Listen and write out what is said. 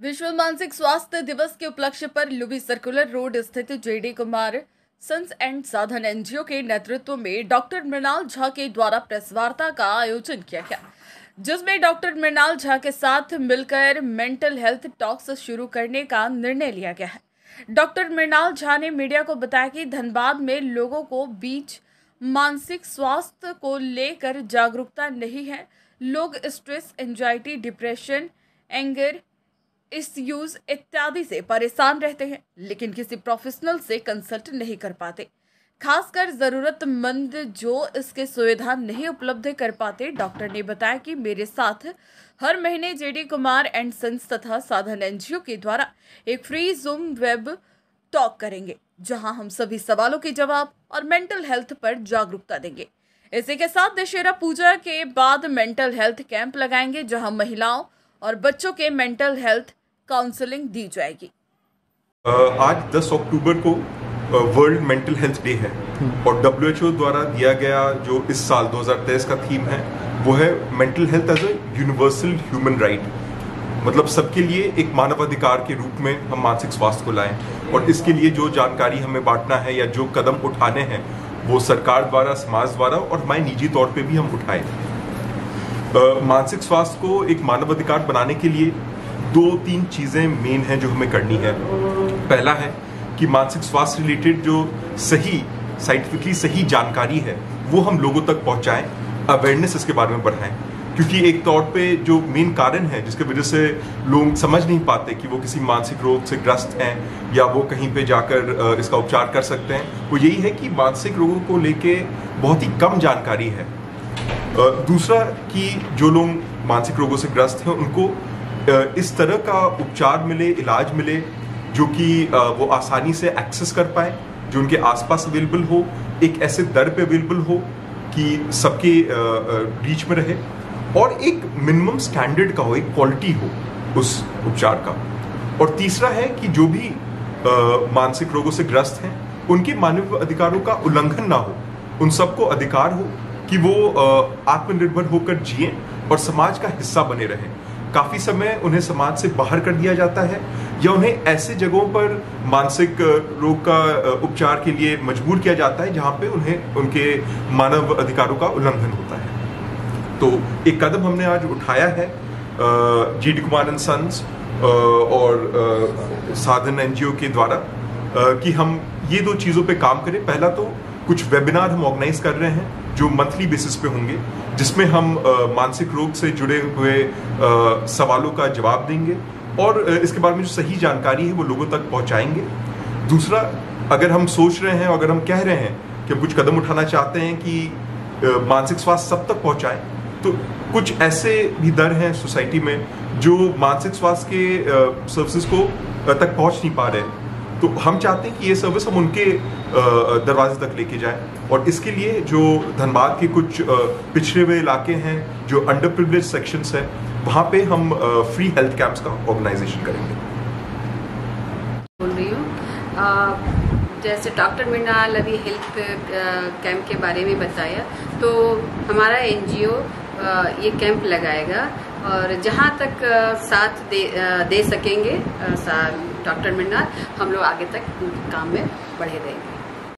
विश्व मानसिक स्वास्थ्य दिवस के उपलक्ष्य पर लुबी सर्कुलर रोड स्थित JD Kumar sons and Sadhan NGO के नेतृत्व में डॉक्टर मृणाल झा के द्वारा प्रेस वार्ता का आयोजन किया गया, जिसमें डॉक्टर मृणाल झा के साथ मिलकर मेंटल हेल्थ टॉक्स शुरू करने का निर्णय लिया गया है। डॉक्टर मृणाल झा ने मीडिया को बताया कि धनबाद में लोगों को बीच मानसिक स्वास्थ्य को लेकर जागरूकता नहीं है, लोग stress, anxiety, depression, anger issues इत्यादि से परेशान रहते हैं, लेकिन किसी प्रोफेशनल से कंसल्ट नहीं कर पाते। खासकर जरूरतमंद जो इसके सुविधा नहीं उपलब्ध कर पाते, डॉक्टर ने बताया कि मेरे साथ हर महीने जेडी कुमार एंड सन्स तथा साधन एनजीओ के द्वारा एक फ्री जूम वेब टॉक करेंगे, जहाँ हम सभी सवालों के जवाब और मेंटल हेल्थ पर जागरूकता देंगे। इसी के साथ दशहरा पूजा के बाद मेंटल हेल्थ कैंप लगाएँगे, जहाँ महिलाओं और बच्चों के मेंटल हेल्थ काउंसलिंग दी जाएगी। आज 10 अक्टूबर को वर्ल्ड मेंटल हेल्थ डे है। और डब्ल्यू द्वारा दिया गया जो इस साल 2023 का थीम है वो है mental health as a universal human right मतलब सबके लिए एक मानवाधिकार के रूप में हम मानसिक स्वास्थ्य को लाएँ। और इसके लिए जो जानकारी हमें बांटना है या जो कदम उठाने हैं वो सरकार द्वारा समाज द्वारा और हमारे निजी तौर पे भी हम उठाएँ। मानसिक स्वास्थ्य को एक मानवाधिकार बनाने के लिए दो तीन चीज़ें मेन हैं जो हमें करनी है। पहला है कि मानसिक स्वास्थ्य रिलेटेड जो सही साइंटिफिकली सही जानकारी है, वो हम लोगों तक पहुंचाएँ अवेयरनेस इसके बारे में बढ़ाएँ। क्योंकि एक तौर पे जो मेन कारण है, जिसके वजह से लोग समझ नहीं पाते कि वो किसी मानसिक रोग से ग्रस्त हैं या वो कहीं पे जाकर इसका उपचार कर सकते हैं, वो यही है कि मानसिक रोगों को लेके बहुत ही कम जानकारी है। दूसरा कि जो लोग मानसिक रोगों से ग्रस्त हैं, उनको इस तरह का उपचार मिले, इलाज मिले, जो कि वो आसानी से एक्सेस कर पाए, जो उनके आसपास अवेलेबल हो, एक ऐसे दर पे अवेलेबल हो कि सबके रीच में रहे और एक मिनिमम स्टैंडर्ड का हो, एक क्वालिटी हो उस उपचार का। और तीसरा है कि जो भी मानसिक रोगों से ग्रस्त हैं, उनके मानव अधिकारों का उल्लंघन ना हो, उन सबको अधिकार हो कि वो आत्मनिर्भर होकर जिए और समाज का हिस्सा बने रहें। काफ़ी समय उन्हें समाज से बाहर कर दिया जाता है या उन्हें ऐसे जगहों पर मानसिक रोग का उपचार के लिए मजबूर किया जाता है जहाँ पे उन्हें, उनके मानव अधिकारों का उल्लंघन होता है। तो एक कदम हमने आज उठाया है G D Kumar and sons और साधन एनजीओ के द्वारा कि हम ये दो चीज़ों पे काम करें। पहला तो कुछ वेबिनार हम ऑर्गेनाइज कर रहे हैं जो मंथली बेसिस पे होंगे, जिसमें हम मानसिक रोग से जुड़े हुए सवालों का जवाब देंगे और इसके बारे में जो सही जानकारी है वो लोगों तक पहुंचाएँगे। दूसरा, अगर हम सोच रहे हैं, अगर हम कह रहे हैं कि हम कुछ कदम उठाना चाहते हैं कि मानसिक स्वास्थ्य सब तक पहुंचाएँ तो कुछ ऐसे भी दर हैं सोसाइटी में जो मानसिक स्वास्थ्य के सर्विसेज़ को तक पहुँच नहीं पा रहे। तो हम चाहते हैं कि ये सर्विस हम उनके दरवाजे तक लेके जाएँ। और इसके लिए जो धनबाद के कुछ पिछड़े हुए इलाके हैं, जो अंडर प्रिवलेज सेक्शंस हैं, वहाँ पे हम फ्री हेल्थ कैंप्स का ऑर्गेनाइजेशन करेंगे। बोल रही हूँ। जैसे डॉक्टर मृणाल अभी हेल्थ कैंप के बारे में बताया तो हमारा एनजीओ ये कैंप लगाएगा। और जहाँ तक साथ दे दे सकेंगे डॉक्टर मिन्नार, हम लोग आगे तक काम में बढ़े रहेंगे।